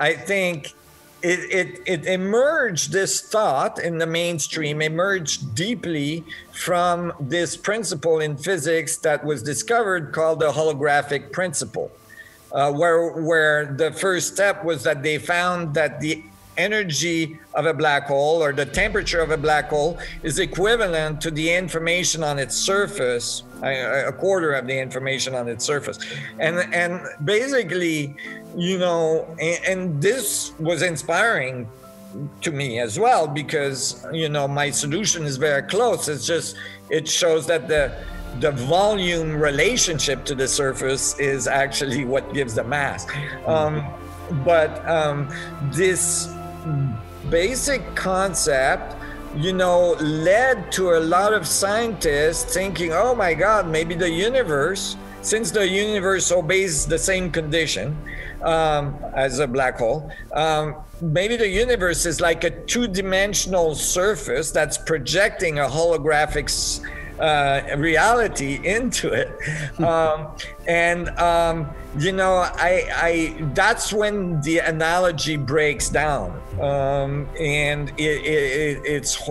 I think it, it, it emerged, this thought in the mainstream emerged deeply from this principle in physics that was discovered called the holographic principle. Uh, where where the first step was that they found that the energy of a black hole or the temperature of a black hole is equivalent to the information on its surface a quarter of the information on its surface. And and basically you know and, and this was inspiring to me as well because you know my solution is very close. It's just it shows that the the volume relationship to the surface is actually what gives the mass. Um, but um, this basic concept you know, led to a lot of scientists thinking, oh my God, maybe the universe, since the universe obeys the same condition um, as a black hole, um, maybe the universe is like a two dimensional surface that's projecting a holographic uh, reality into it. Um, and, um, you know, I, I, that's when the analogy breaks down. Um, and it, it, it's,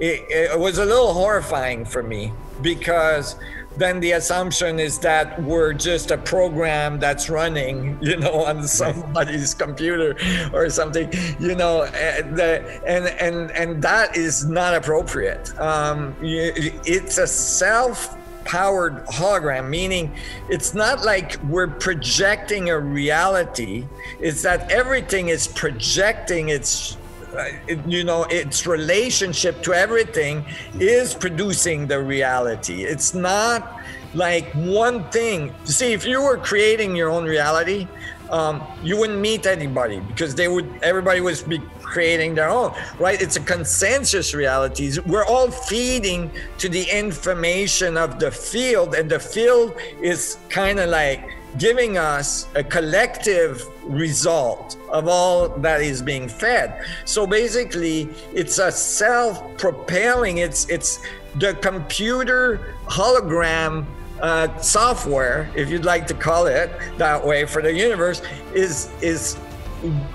it, it was a little horrifying for me because then the assumption is that we're just a program that's running, you know, on somebody's computer or something, you know, and and and, and that is not appropriate. Um, it's a self powered hologram, meaning it's not like we're projecting a reality, it's that everything is projecting its uh, you know its relationship to everything is producing the reality. It's not like one thing. See if you were creating your own reality um, you wouldn't meet anybody because they would everybody would be creating their own right it's a consensus reality we're all feeding to the information of the field and the field is kind of like giving us a collective result of all that is being fed. So basically, it's a self-propelling. It's it's the computer hologram uh, software, if you'd like to call it that way, for the universe is is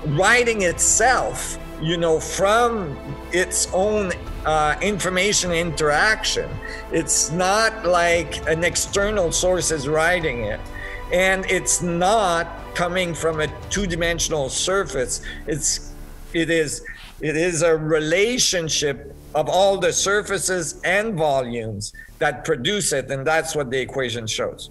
writing itself, you know, from its own uh, information interaction. It's not like an external source is writing it and it's not coming from a two-dimensional surface it's it is it is a relationship of all the surfaces and volumes that produce it and that's what the equation shows